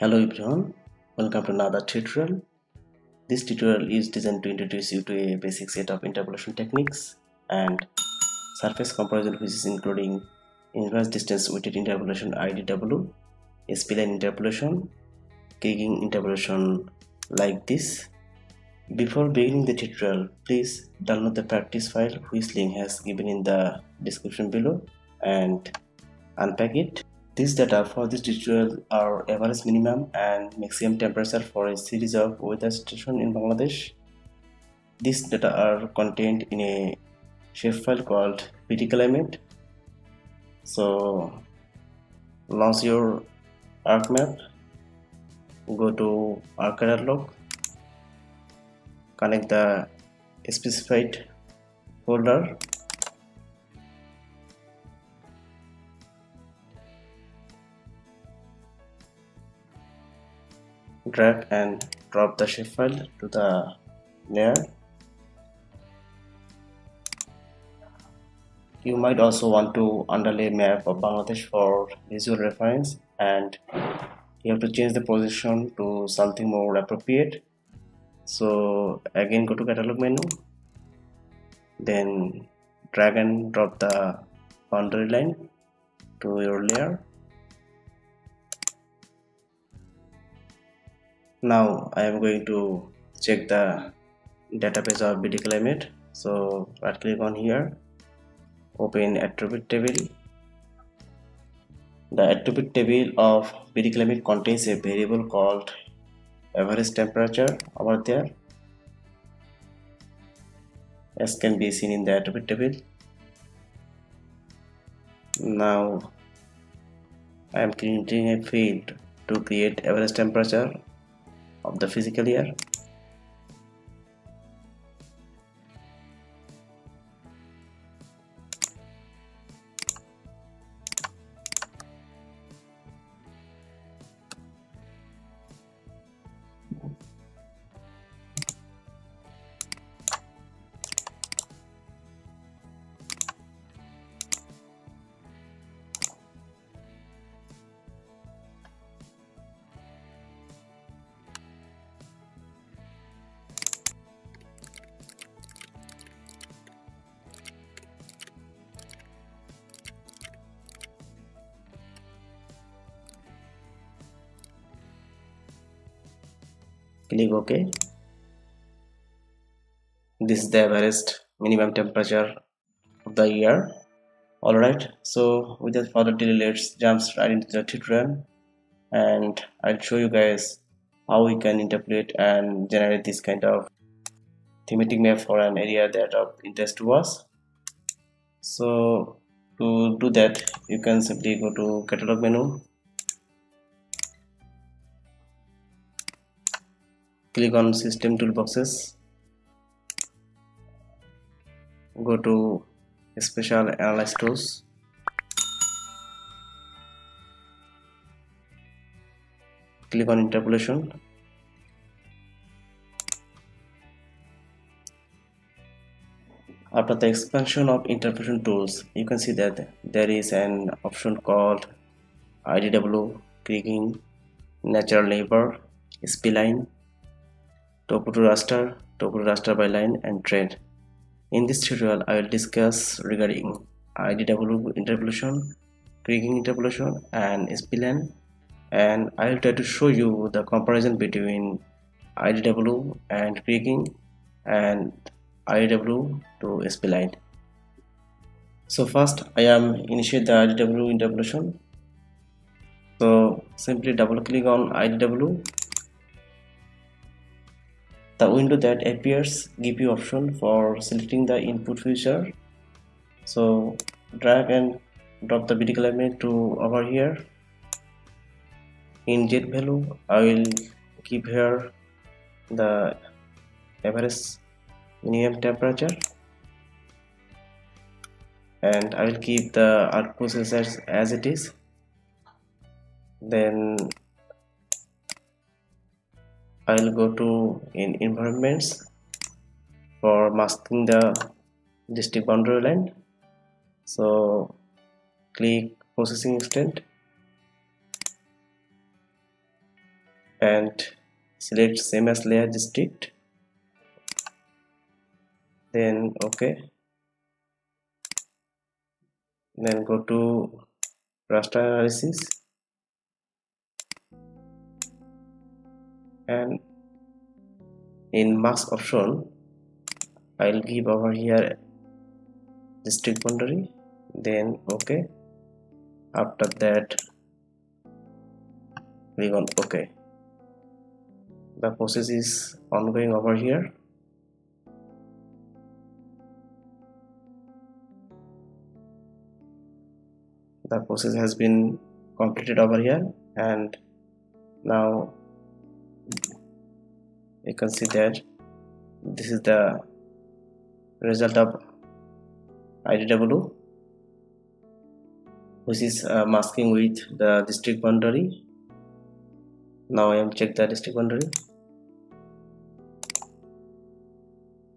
Hello everyone, welcome to another tutorial. This tutorial is designed to introduce you to a basic set of interpolation techniques and surface comparison which is including inverse distance weighted interpolation IDW, spline interpolation, kriging interpolation like this. Before beginning the tutorial, please download the practice file which link has given in the description below and unpack it these data for this tutorial are average minimum and maximum temperature for a series of weather stations in Bangladesh. These data are contained in a shapefile called BD climate. So launch your ArcMap, go to ArcCatalog, connect the specified folder drag and drop the shapefile to the layer you might also want to underlay map of Bangladesh for visual reference and you have to change the position to something more appropriate. So again go to catalog menu then drag and drop the boundary line to your layer now I am going to check the database of BD climate. So right click on here. Open attribute table. The attribute table of BD climate contains a variable called average temperature over there. As can be seen in the attribute table. Now I am creating a field to create average temperature of the physical year click ok. This is the average minimum temperature of the year. Alright so without further delay let's jump right into the tutorial. And I'll show you guys how we can interpolate and generate this kind of thematic map for an area that of interest to us. So to do that you can simply go to catalog menu click on system toolboxes. Go to Spatial Analyst tools. Click on interpolation. After the expansion of interpolation tools you can see that there is an option called IDW kriging natural neighbor spline Topo to raster, Topo to raster by line and trend. In this tutorial, I will discuss regarding IDW interpolation, kriging interpolation and spline and I will try to show you the comparison between IDW and kriging and IDW to spline. So first I am initiate the IDW interpolation. So simply double click on IDW the window that appears give you option for selecting the input feature. So drag and drop the BD climate to over here. In Z value I will keep here the average minimum temperature. And I will keep the output as, as it is. Then I'll go to in environments for masking the district boundary line. So click processing extent and select same as layer district. Then okay. Then go to raster analysis and in mask option I'll give over here district boundary. Then okay. After that click on ok the process is ongoing over here. The process has been completed over here. And now you can see that this is the result of IDW which is uh, masking with the district boundary. Now I am check the district boundary.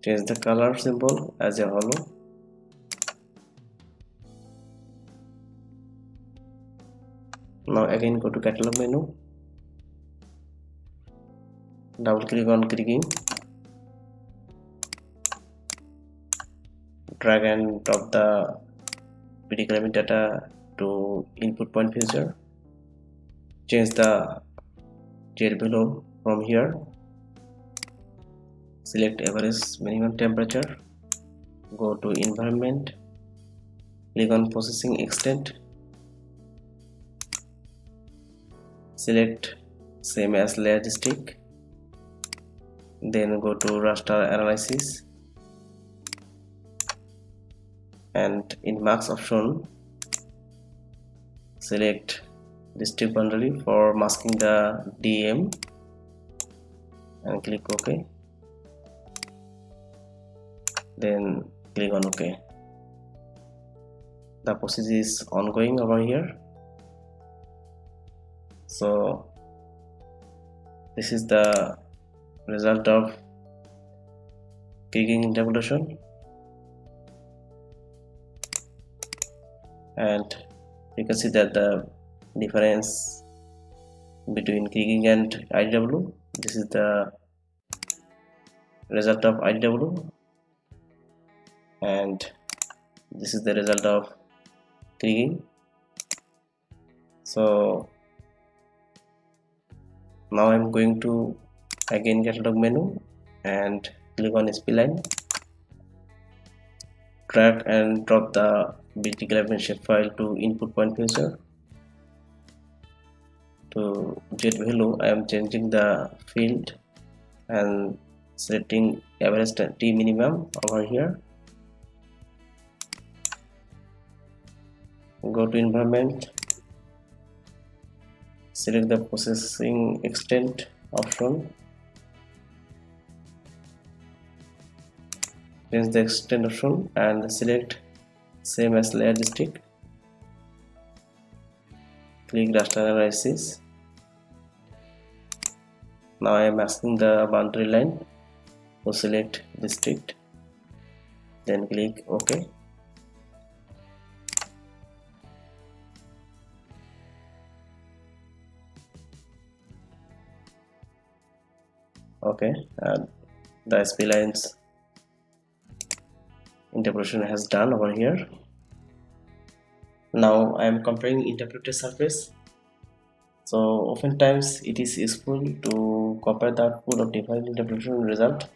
Change the color symbol as a hollow. Now again go to catalog menu double click on kriging drag and drop the BD data to input point feature change the Z value from here. Select average minimum temperature. Go to environment. Click on processing extent. Select same as layer district then go to raster analysis. And in mask option select district boundary for masking the DM and click OK. Then click on OK. The process is ongoing over here. So this is the result of kriging interpolation and you can see that the difference between kriging and IDW this is the result of IDW and this is the result of kriging so now I'm going to again catalog menu and click on spline drag and drop the BD shape file to input point features to get value I am changing the field and setting average T minimum over here. Go to environment. Select the processing extent option change the extent option and select same as layer district. Click raster analysis. Now I am asking the boundary line to select district. Then click OK. Okay and the splines interpolation has done over here. Now I am comparing interpolated surface. So oftentimes it is useful to compare the output of different interpolation result.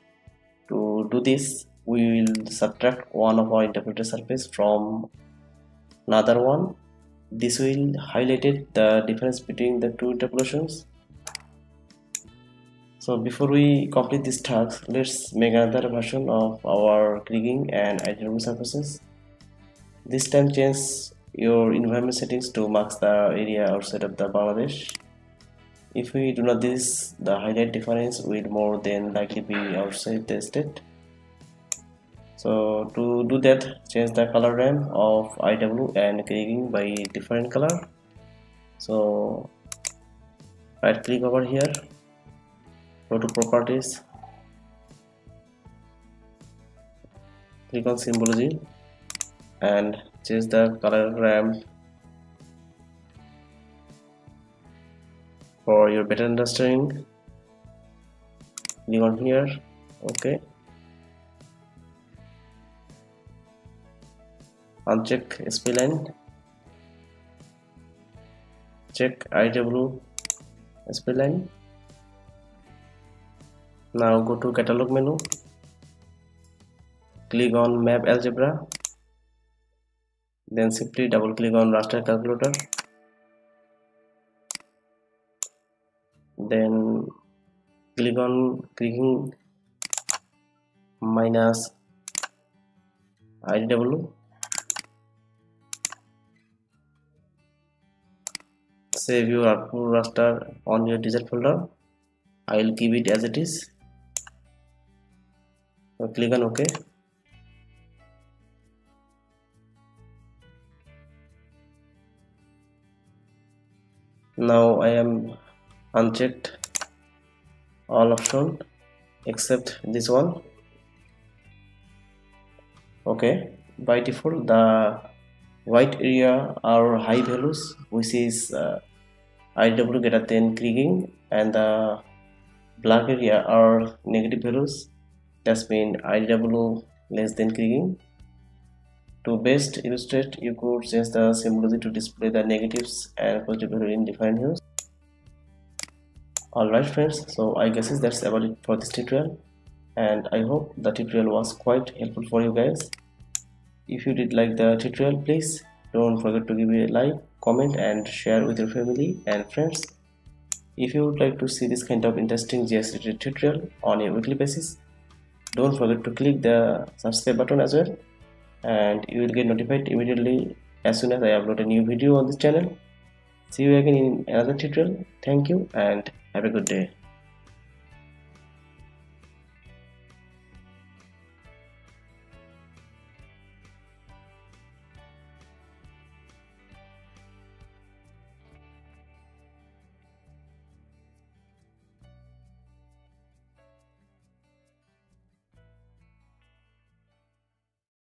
To do this we will subtract one of our interpolated surface from another one. This will highlight the difference between the two interpolations so before we complete this task let's make another version of our kriging and IDW surfaces. This time change your environment settings to mask the area outside of the Bangladesh. If we do not this the highlight difference will more than likely be outside the state. So to do that change the color ramp of IDW and kriging by different color. So right click over here go to properties. Click on symbology and change the color ramp for your better understanding. Click on here. Okay. Uncheck spline check IDW spline now go to catalog menu click on map algebra then simply double click on raster calculator then click on clicking minus IDW save your output raster on your digit folder I will keep it as it is click on OK. Now I am unchecked. All option except this one. Okay by default the white area are high values which is uh, IDW greater than Kriging and the black area are negative values that's mean IDW less than Kriging to best illustrate you could change the symbology to display the negatives and positive value in different hues alright friends so I guess that's about it for this tutorial and I hope the tutorial was quite helpful for you guys. If you did like the tutorial please don't forget to give me a like comment and share with your family and friends. If you would like to see this kind of interesting GIS related tutorial on a weekly basis don't forget to click the subscribe button as well. And you will get notified immediately as soon as I upload a new video on this channel. See you again in another tutorial. Thank you and have a good day